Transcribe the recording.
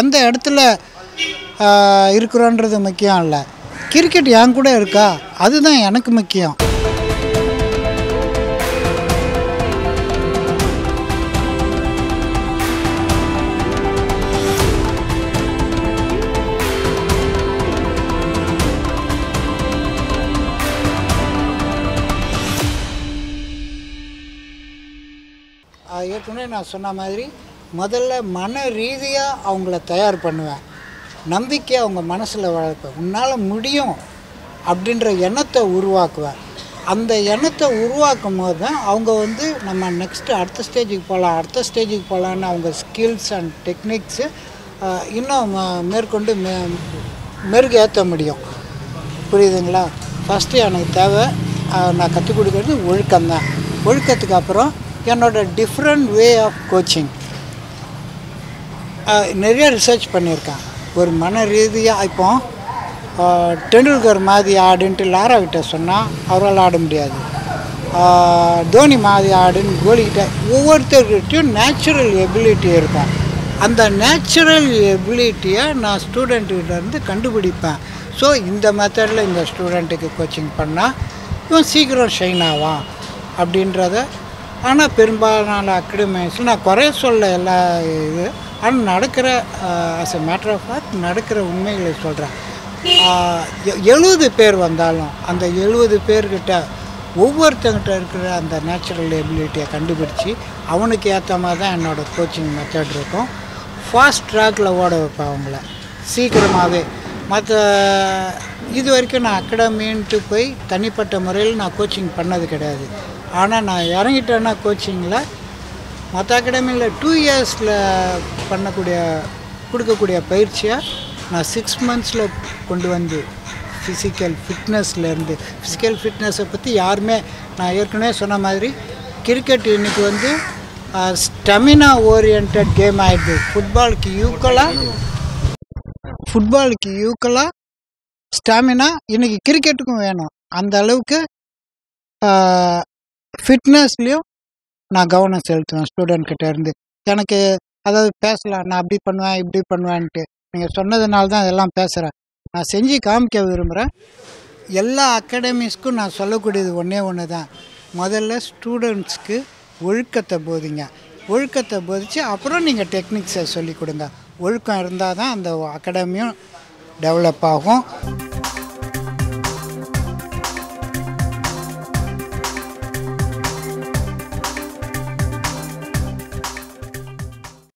எந்த இடத்துல இருக்கிறோன்றது முக்கியம் இல்லை. கிரிக்கெட் என் கூட இருக்கா? அதுதான் எனக்கு முக்கியம். ஏற்கனவே நான் சொன்ன மாதிரி முதல்ல மன ரீதியாக அவங்கள தயார் பண்ணுவேன். நம்பிக்கை அவங்க மனசில் வளர்ப்பேன். உன்னால் முடியும் அப்படின்ற எண்ணத்தை உருவாக்குவேன். அந்த எண்ணத்தை உருவாக்கும் போது தான் அவங்க வந்து நம்ம நெக்ஸ்ட்டு அடுத்த ஸ்டேஜுக்கு போகலாம் அடுத்த ஸ்டேஜுக்கு போகலான்னு அவங்க ஸ்கில்ஸ் அண்ட் டெக்னிக்ஸு இன்னும் ம- மேற்கொண்டு மே மெருகேற்ற முடியும். புரியுதுங்களா? ஃபஸ்ட்டு எனக்கு தேவை நான் கற்றுக் கொடுக்கறது ஒழுக்கம்தான். ஒழுக்கத்துக்கு அப்புறம் என்னோட டிஃப்ரெண்ட் வே ஆஃப் கோச்சிங் நிறைய ரிசர்ச் பண்ணியிருக்கேன் ஒரு மன ரீதியாக இப்போ டெண்டுல்கர் மாதிரி ஆடுன்ட்டு லாரா கிட்ட சொன்னால் அவரால் ஆட முடியாது. தோனி மாதிரி ஆடுன்னு கோலிக்கிட்ட ஒவ்வொருத்தர்கிட்டையும் நேச்சுரல் எபிலிட்டி இருக்கும். அந்த நேச்சுரல் எபிலிட்டியை நான் ஸ்டூடெண்ட்டுக்கிட்ட இருந்து கண்டுபிடிப்பேன். ஸோ இந்த மெத்தடில் இந்த ஸ்டூடெண்ட்டுக்கு கோச்சிங் பண்ணால் இவன் சீக்கிரம் ஷைன் ஆவான் அப்படின்றத. ஆனால் பெரும்பாலான அக்கடமிஸ் நான் குறைய சொல்ல எல்லா இது ஆனால் நடக்கிற as a matter of fact நடக்கிற உண்மைகளை சொல்கிறேன் எழுபது பேர் வந்தாலும் அந்த எழுபது பேர்கிட்ட ஒவ்வொருத்தங்கிட்ட இருக்கிற அந்த நேச்சுரல் எபிலிட்டியை கண்டுபிடிச்சி அவனுக்கு ஏற்ற மாதிரி தான் என்னோடய கோச்சிங் மெத்தட் இருக்கும். ஃபாஸ்ட் ட்ராக்கில் ஓட வைப்பேன் அவங்கள. சீக்கிரமாகவே மற்ற இது வரைக்கும் நான் அகாடமின்ட்டு போய் தனிப்பட்ட முறையில் நான் கோச்சிங் பண்ணது கிடையாது. ஆனால் நான் இறங்கிட்டேன்னா கோச்சிங்கில் மற்ற அகாடமியில் டூ இயர்ஸில் பண்ணக்கூடிய கொடுக்கக்கூடிய பயிற்சியை நான் சிக்ஸ் மந்த்ஸில் கொண்டு வந்து ஃபிசிக்கல் ஃபிட்னஸ்லேருந்து ஃபிசிக்கல் ஃபிட்னஸை பற்றி யாருமே நான் ஏற்கனவே சொன்ன மாதிரி கிரிக்கெட் இன்றைக்கி வந்து ஸ்டெமினா ஓரியன்ட் கேம் ஆகிடுது ஃபுட்பாலுக்கு ஈக்குவலாக ஃபுட்பாலுக்கு ஈக்குவலாக ஸ்டாமினா இன்றைக்கி கிரிக்கெட்டுக்கும் வேணும். அந்த அளவுக்கு ஃபிட்னஸ்லேயும் நான் கவனம் செலுத்துவேன் ஸ்டூடெண்ட் கிட்ட இருந்து. எனக்கு அதாவது பேசலாம் நான் அப்படி பண்ணுவேன் இப்படி பண்ணுவேன்ட்டு. நீங்கள் சொன்னதுனால தான் இதெல்லாம் பேசுகிறேன் நான் செஞ்சு காமிக்க விரும்புகிறேன் எல்லா அகாடமிஸ்க்கும் நான் சொல்லக்கூடியது ஒன்றே ஒன்று தான் முதல்ல ஸ்டூடெண்ட்ஸ்க்கு ஒழுக்கத்தை போதிங்க. ஒழுக்கத்தை போதிச்சு அப்புறம் நீங்கள் டெக்னிக்ஸை சொல்லிக் கொடுங்க. ஒழுக்கம் இருந்தால் தான் அந்த அகாடமியும் டெவலப் ஆகும்.